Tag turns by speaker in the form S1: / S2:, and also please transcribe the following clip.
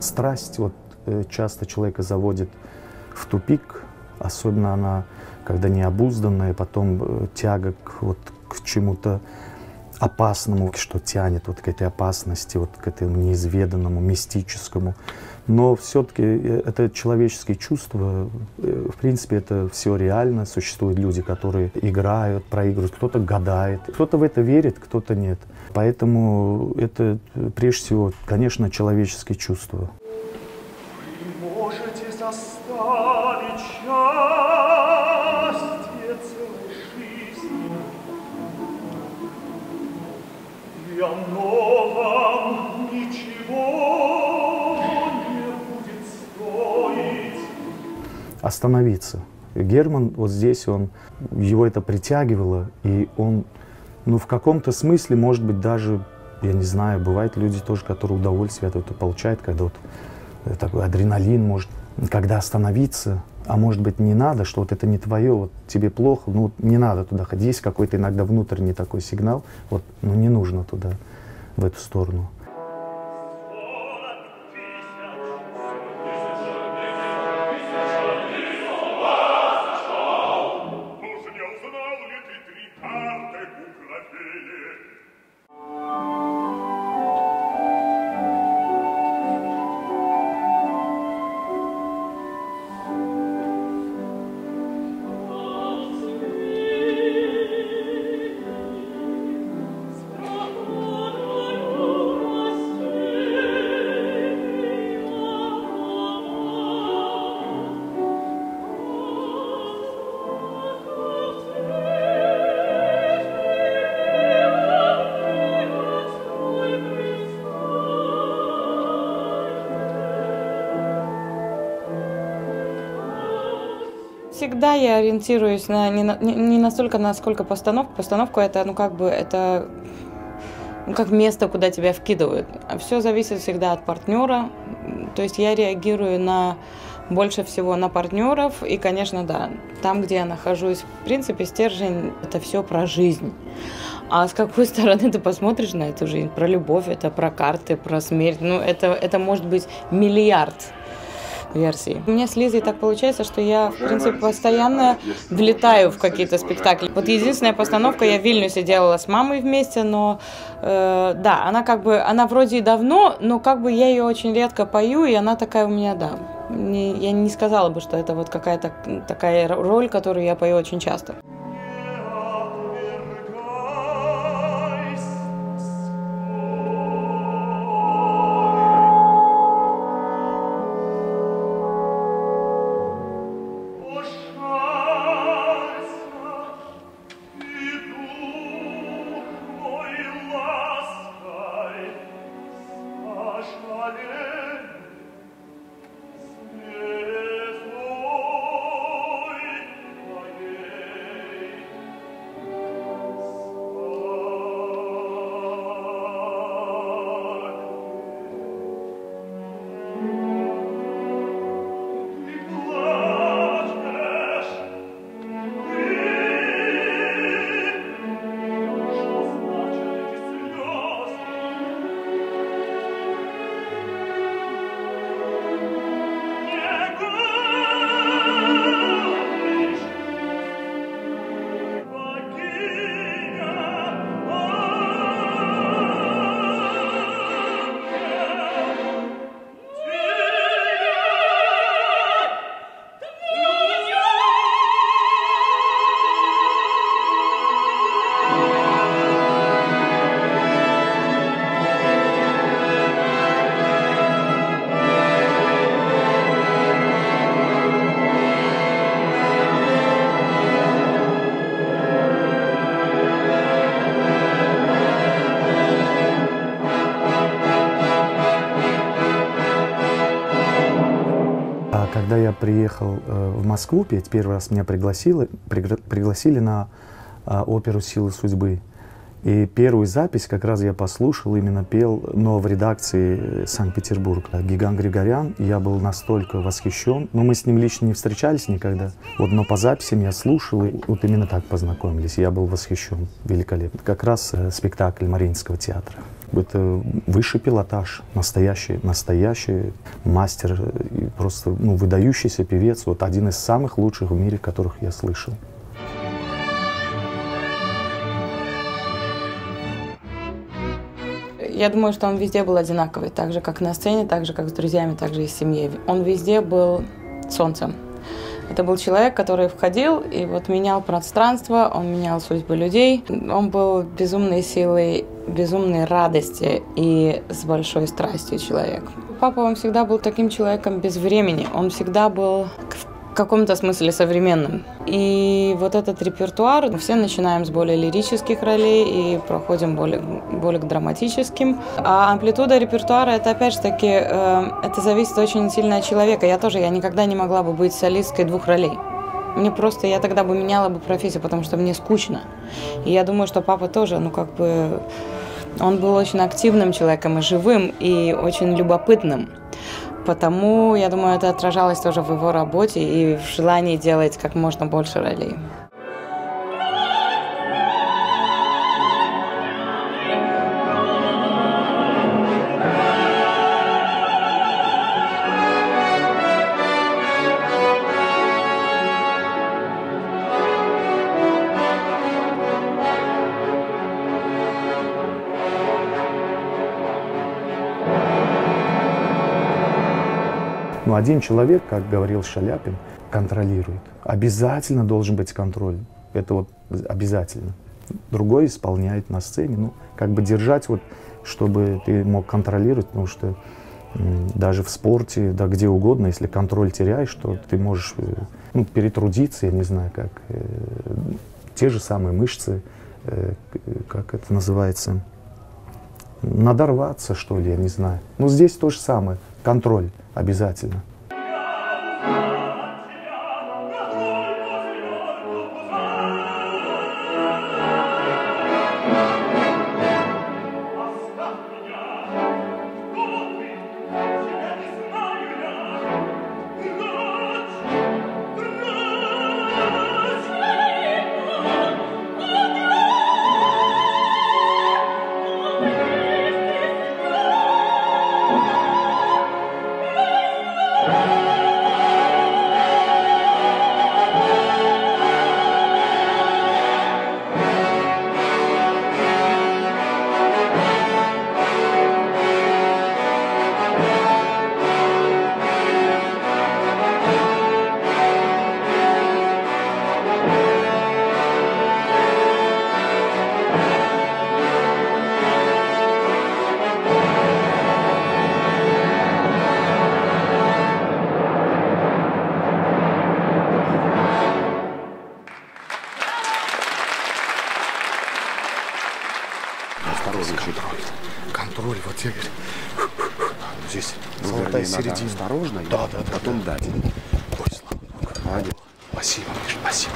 S1: страсть вот э, часто человека заводит в тупик, особенно она, когда необузданная, потом э, тяга к, вот, к чему-то опасному, что тянет вот к этой опасности, вот к этому неизведанному, мистическому. Но все-таки э, это человеческие чувства. Э, в принципе, это все реально. Существуют люди, которые играют, проигрывают. Кто-то гадает. Кто-то в это верит, кто-то нет. Поэтому это э, прежде всего, конечно, человеческие чувства. Остановиться. Герман вот здесь, он, его это притягивало, и он, ну, в каком-то смысле, может быть, даже, я не знаю, бывают люди тоже, которые удовольствие от этого получают, когда вот э, такой адреналин, может, когда остановиться, а может быть, не надо, что вот это не твое, вот тебе плохо, ну, не надо туда ходить. Есть какой-то иногда внутренний такой сигнал, вот, ну, не нужно туда, в эту сторону.
S2: Всегда я ориентируюсь на не, на- не- настолько на сколько постановку. Постановку это, ну как бы, это ну, как место, куда тебя вкидывают. Все зависит всегда от партнера. То есть я реагирую на больше всего на партнеров. И, конечно, да, там, где я нахожусь, в принципе, стержень – это все про жизнь. А с какой стороны ты посмотришь на эту жизнь? Про любовь, это про карты, про смерть. Ну, это, это может быть миллиард версий. У меня с Лизой так получается, что я, в принципе, постоянно влетаю в какие-то спектакли. Вот единственная постановка я в Вильнюсе делала с мамой вместе, но э, да, она как бы, она вроде и давно, но как бы я ее очень редко пою, и она такая у меня, да. Не- я не сказала бы, что это вот какая-то такая роль, которую я пою очень часто.
S1: А когда я приехал э, в Москву петь, первый раз меня пригласили, пригра- пригласили на а, оперу «Силы судьбы». И первую запись как раз я послушал, именно пел, но в редакции Санкт-Петербург. Гигант Григорян, я был настолько восхищен. Но мы с ним лично не встречались никогда. Вот, но по записям я слушал, и вот именно так познакомились. Я был восхищен. Великолепно. Как раз э, спектакль Мариинского театра. Это высший пилотаж, настоящий, настоящий мастер, э, просто ну, выдающийся певец, вот один из самых лучших в мире, которых я слышал.
S2: Я думаю, что он везде был одинаковый, так же, как на сцене, так же, как с друзьями, так же и с семьей. Он везде был солнцем. Это был человек, который входил и вот менял пространство, он менял судьбы людей. Он был безумной силой, безумной радости и с большой страстью человек. Папа, он всегда был таким человеком без времени. Он всегда был в каком-то смысле современным. И вот этот репертуар, все начинаем с более лирических ролей и проходим более, более к драматическим. А амплитуда репертуара, это опять же таки, э, это зависит очень сильно от человека. Я тоже, я никогда не могла бы быть солисткой двух ролей. Мне просто, я тогда бы меняла бы профессию, потому что мне скучно. И я думаю, что папа тоже, ну как бы, он был очень активным человеком и живым, и очень любопытным. Потому, я думаю, это отражалось тоже в его работе и в желании делать как можно больше ролей.
S1: Но один человек, как говорил Шаляпин, контролирует. Обязательно должен быть контроль. Это вот обязательно. Другой исполняет на сцене. Ну, как бы держать, вот, чтобы ты мог контролировать, потому что даже в спорте, да где угодно, если контроль теряешь, то ты можешь э, ну, перетрудиться, я не знаю как. Э, те же самые мышцы, э, как это называется, надорваться, что ли, я не знаю. Но здесь то же самое, контроль обязательно.
S3: осторожнее, контроль.
S1: Контроль, вот я говорю. Здесь
S3: ну,
S1: золотая середина.
S3: Осторожно,
S1: да, да, да,
S3: потом да. дать. Ой, слава Молодец. Спасибо, Миш, спасибо.